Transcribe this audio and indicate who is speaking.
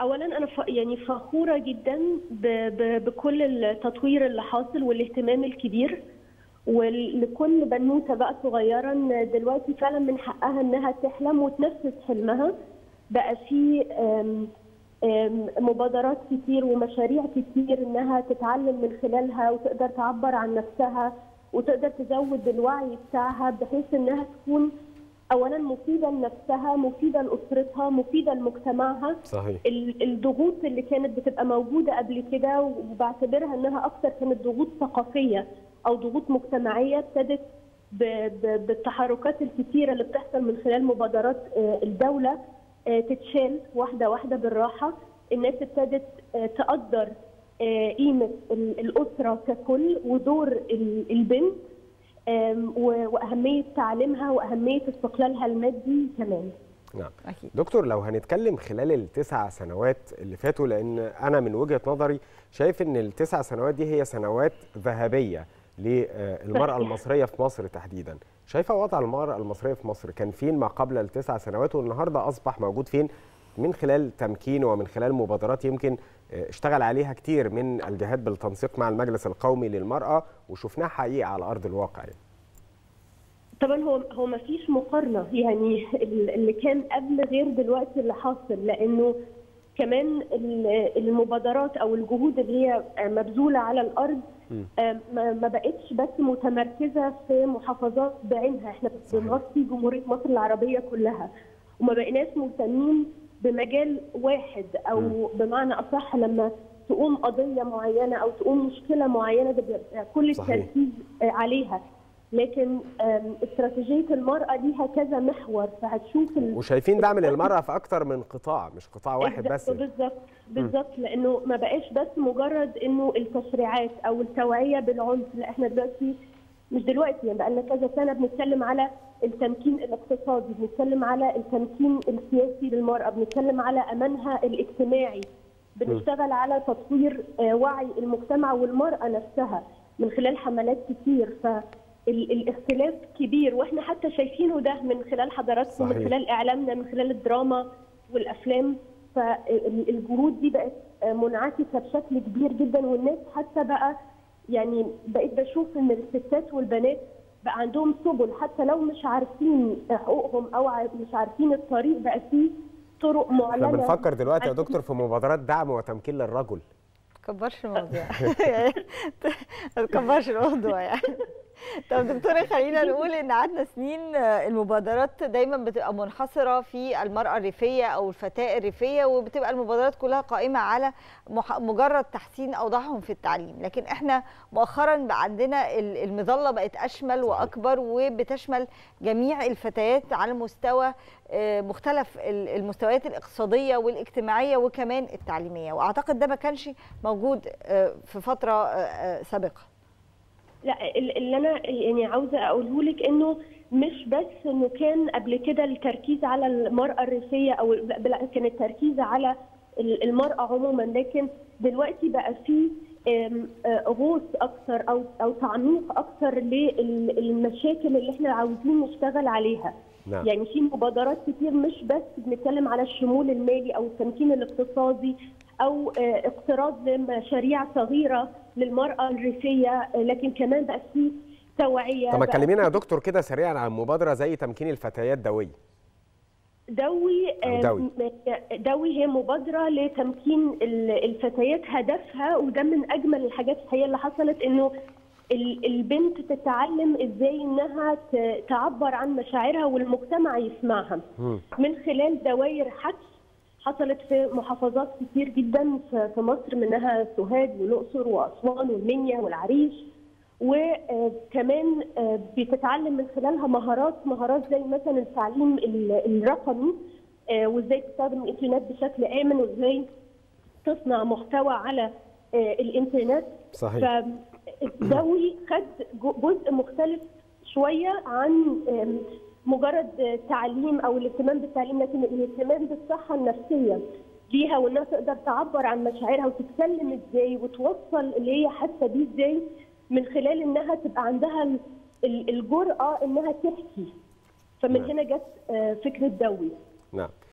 Speaker 1: اولا أنا ف... يعني فخورة جدا ب... ب... بكل التطوير اللي حاصل والاهتمام الكبير ولكل بنوتة بقى صغيره دلوقتي فعلا من حقها إنها تحلم وتنفذ حلمها. بقى في مبادرات كتير ومشاريع كتير إنها تتعلم من خلالها وتقدر تعبر عن نفسها وتقدر تزود الوعي بتاعها بحيث إنها تكون اولا مفيده لنفسها مفيده لاسرتها مفيده لمجتمعها
Speaker 2: صحيح.
Speaker 1: ال- الضغوط اللي كانت بتبقى موجودة قبل كده وبعتبرها إنها أكثر كانت ضغوط ثقافية أو ضغوط مجتمعية ابتدت بالتحركات الكثيره اللي بتحصل من خلال مبادرات آه، الدولة آه، تتشال واحدة واحدة بالراحة. الناس ابتدت آه، تقدر قيمة ال- الأسرة ككل ودور ال- البنت وأهمية تعليمها وأهمية استقلالها المادي كمان.
Speaker 2: نعم.
Speaker 3: أكيد.
Speaker 2: دكتور لو هنتكلم خلال التسع سنوات اللي فاتوا لأن أنا من وجهة نظري شايف إن التسع سنوات دي هي سنوات ذهبية للمرأة
Speaker 1: صحيح.
Speaker 2: المصرية في مصر تحديدا. شايفة وضع المرأة المصرية في مصر كان فين ما قبل التسع سنوات والنهاردة أصبح موجود فين؟ من خلال تمكين ومن خلال مبادرات يمكن آه، اشتغل عليها كتير من الجهات بالتنسيق مع المجلس القومي للمرأة وشفناها حقيقه على أرض الواقع يعني.
Speaker 1: طبعا هو هو ما فيش مقارنة يعني ال- اللي كان قبل غير دلوقتي اللي حاصل لأنه كمان ال- المبادرات أو الجهود اللي هي مبذولة على الأرض آه، ما ما بقتش بس متمركزة في محافظات بعينها. إحنا بنغطي جمهورية مصر العربية كلها وما بقيناش مهتمين بمجال واحد أو بمعنى أصح لما تقوم قضية معينة أو تقوم مشكلة معينة ده بيبقى كل. التركيز آه، عليها. لكن استراتيجية المرأة ليها كذا محور فهتشوف
Speaker 2: وشايفين دعم للمرأة في أكتر من قطاع مش قطاع واحد بس
Speaker 1: بالظبط بالظبط لأنه ما بقاش بس مجرد إنه التشريعات أو التوعية بالعنف لأ إحنا دلوقتي مش دلوقتي يعني بقى لنا كذا سنة بنتكلم على التمكين الاقتصادي بنتكلم على التمكين السياسي للمرأة بنتكلم على أمانها الاجتماعي بنشتغل على تطوير آه، وعي المجتمع والمرأة نفسها من خلال حملات كتير فالاختلاف كبير وإحنا حتى شايفينه ده من خلال حضراتكم من. خلال إعلامنا من خلال الدراما والأفلام فالجهود دي بقت منعكسة بشكل كبير جدا والناس حتى بقى يعني بقيت بشوف إن الستات والبنات بقى عندهم سبل حتى لو مش عارفين حقوقهم أو مش عارفين الطريق بقى فيه طرق
Speaker 2: إحنا
Speaker 1: معلنه
Speaker 2: بنفكر دلوقتي يا دكتور في مبادرات دعم وتمكين للرجل.
Speaker 3: تكبرش الموضوع. ما تكبرش الموضوع يعني. طب دكتورة خلينا نقول إن قعدنا سنين المبادرات دايما بتبقى منحصرة في المرأة الريفية أو الفتاة الريفية وبتبقى المبادرات كلها قائمة على مجرد تحسين أوضاعهم في التعليم. لكن إحنا مؤخرا بقى عندنا ال- المظلة بقت أشمل وأكبر وبتشمل جميع الفتيات على مستوى آه، مختلف ال- المستويات الاقتصادية والاجتماعية وكمان التعليمية. وأعتقد ده ما كانش موجود آه، في فترة آه، سابقة.
Speaker 1: لا ال- اللي أنا يعني عاوزة اقوله لك إنه مش بس إنه كان قبل كده التركيز على المرأة الريفية أو لا كان التركيز على ال- المرأة عموما لكن دلوقتي بقى في آه، غوص أكثر أو أو تعميق أكثر للمشاكل اللي إحنا عاوزين نشتغل عليها
Speaker 2: نعم.
Speaker 1: يعني في مبادرات كتير مش بس بنتكلم على الشمول المالي أو التمكين الاقتصادي أو آه، اقتراض لمشاريع صغيرة للمرأة الريفيه لكن كمان بقى في توعية
Speaker 2: طب كلمينا يا دكتور كده سريعا عن مبادرة زي تمكين الفتيات دوي
Speaker 1: دوي
Speaker 2: دوي.
Speaker 1: هي مبادرة لتمكين ال- الفتيات هدفها وده من أجمل الحاجات الحقيقة اللي حصلت إنه ال- البنت تتعلم إزاي إنها ت- تعبر عن مشاعرها والمجتمع يسمعها. من خلال دوائر حكي حصلت في محافظات كتير جدا في مصر منها سوهاج والأقصر وأسوان والمنيا والعريش. وكمان بتتعلم من خلالها مهارات مهارات زي مثلا التعليم ال- الرقمي آه، وإزاي تستخدم الإنترنت بشكل آمن وإزاي تصنع محتوى على آه، الإنترنت.
Speaker 2: صحيح.
Speaker 1: فدوي خد جزء مختلف شوية عن مجرد تعليم أو الاهتمام بالتعليم لكن الاهتمام بالصحة النفسية ليها وانها تقدر تعبر عن مشاعرها وتتكلم إزاي وتوصل اللي هي حاسة بيه إزاي من خلال إنها تبقى عندها ال- ال- الجرأة إنها تحكي. فمن
Speaker 2: نعم.
Speaker 1: هنا جت آه، فكرة دوي.
Speaker 2: نعم.